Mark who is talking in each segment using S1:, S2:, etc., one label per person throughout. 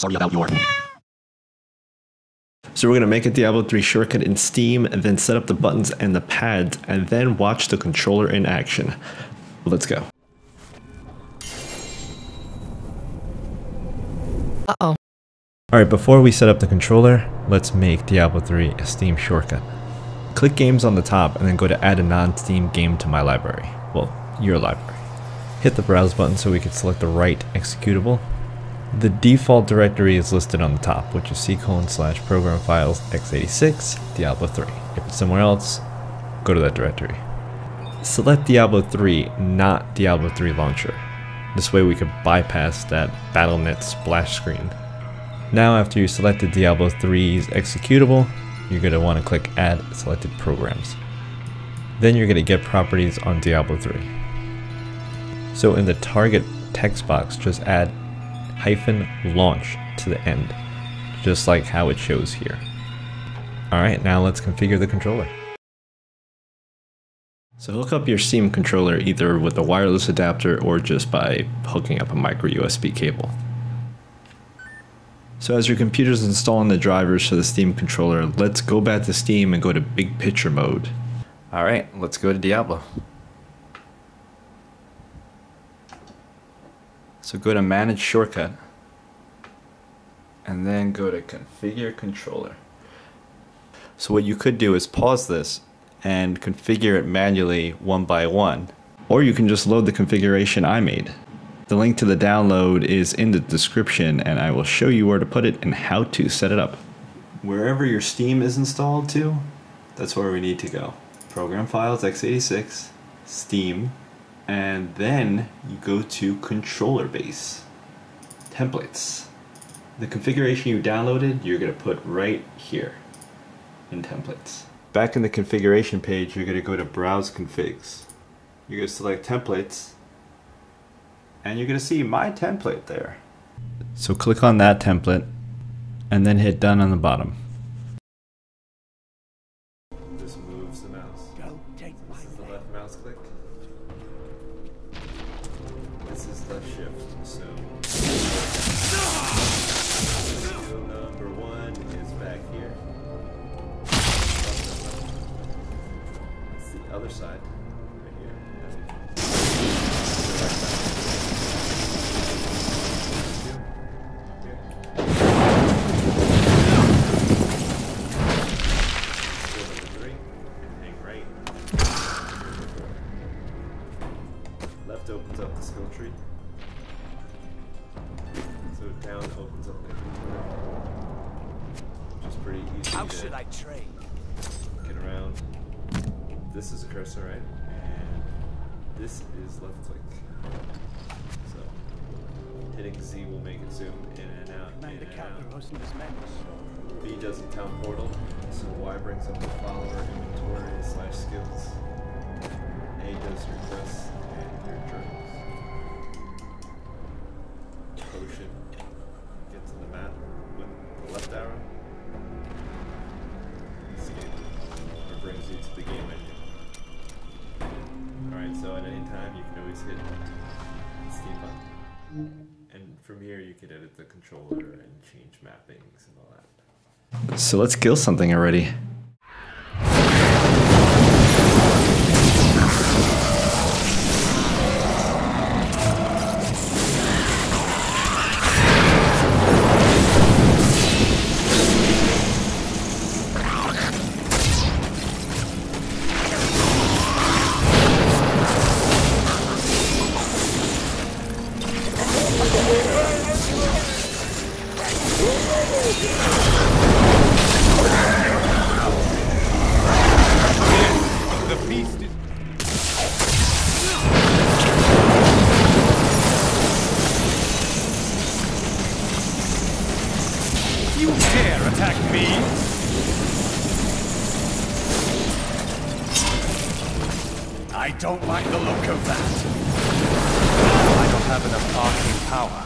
S1: Sorry about your.
S2: So we're going to make a Diablo 3 shortcut in Steam and then set up the buttons and the pads and then watch the controller in action. Let's go.
S3: Uh-oh.
S2: Alright, before we set up the controller, let's make Diablo 3 a Steam shortcut. Click games on the top and then go to add a non-Steam game to my library. Well, your library. Hit the browse button so we can select the right executable. The default directory is listed on the top, which is c colon slash program files x86 Diablo 3. If it's somewhere else, go to that directory. Select Diablo 3, not Diablo 3 launcher. This way we could bypass that Battle.net splash screen. Now after you selected Diablo 3's executable, you're going to want to click add selected programs. Then you're going to get properties on Diablo 3. So in the target text box, just add hyphen launch to the end, just like how it shows here. Alright, now let's configure the controller. So hook up your Steam controller either with a wireless adapter or just by hooking up a micro USB cable. So as your computer is installing the drivers for the Steam controller, let's go back to Steam and go to big picture mode. Alright, let's go to Diablo. So go to manage shortcut and then go to configure controller. So what you could do is pause this and configure it manually one by one. Or you can just load the configuration I made. The link to the download is in the description and I will show you where to put it and how to set it up. Wherever your Steam is installed to, that's where we need to go. Program files x86, Steam, and then you go to controller base, templates. The configuration you downloaded, you're going to put right here in templates. Back in the configuration page, you're going to go to browse configs. You're going to select templates, and you're going to see my template there. So click on that template, and then hit done on the bottom. This moves the mouse.
S4: Don't take my
S2: This is the left mouse click. This is left shift. So number one is back here. The other side, Left opens up the skill tree. So down opens up the inventory. Which is pretty easy
S4: How should I train?
S2: get around. This is a cursor, right? And this is left click. So hitting Z will make it zoom in and out, in and out.
S4: Rosing his men.
S2: B does the town portal. So Y brings up the follower inventory slash skills. A does your quests and your. From here you can edit the controller and change mappings and all that. So let's kill something already.
S4: I don't like the look of that. I don't have enough arcane power.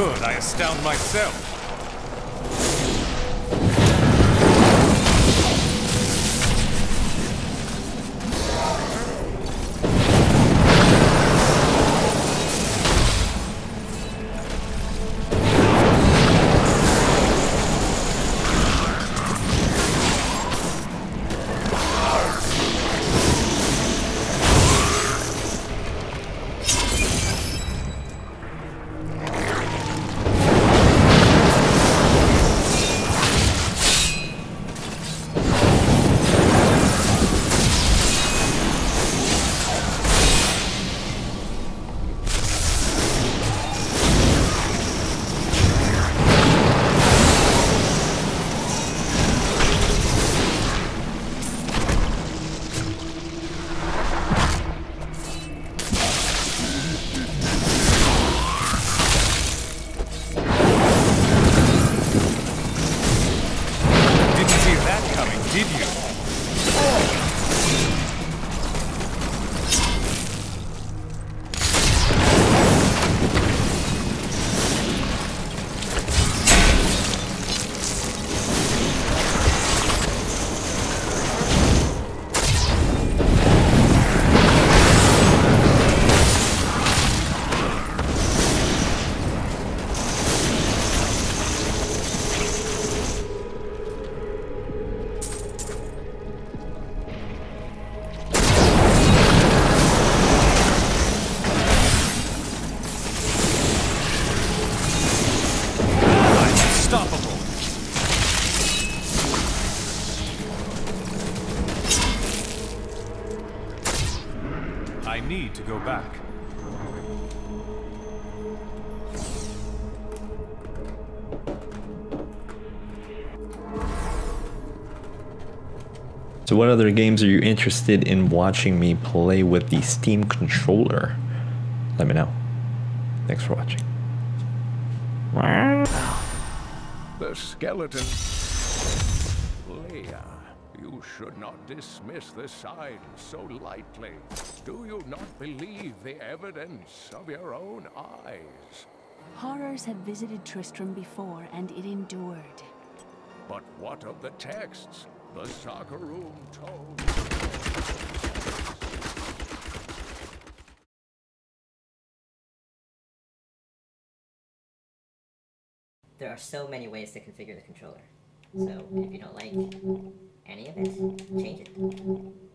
S4: Good, I astound myself. To go back.
S2: So what other games are you interested in watching me play with the Steam controller? Let me know. Thanks for watching.
S1: The skeleton. Leah. You should not dismiss the signs so lightly. Do you not believe the evidence of your own eyes?
S3: Horrors have visited Tristram before, and it endured.
S1: But what of the texts? The soccer room told...
S5: There are so many ways to configure the controller. So if you don't like any of it, change it.